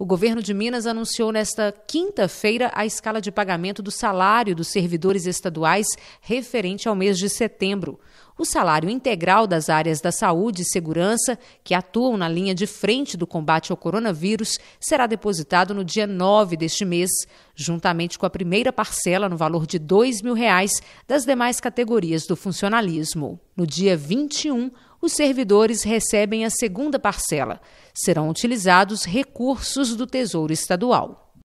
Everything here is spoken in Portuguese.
O governo de Minas anunciou nesta quinta-feira a escala de pagamento do salário dos servidores estaduais referente ao mês de setembro. O salário integral das áreas da saúde e segurança, que atuam na linha de frente do combate ao coronavírus, será depositado no dia 9 deste mês, juntamente com a primeira parcela no valor de 2 mil reais das demais categorias do funcionalismo. No dia 21, os servidores recebem a segunda parcela. Serão utilizados recursos do Tesouro Estadual.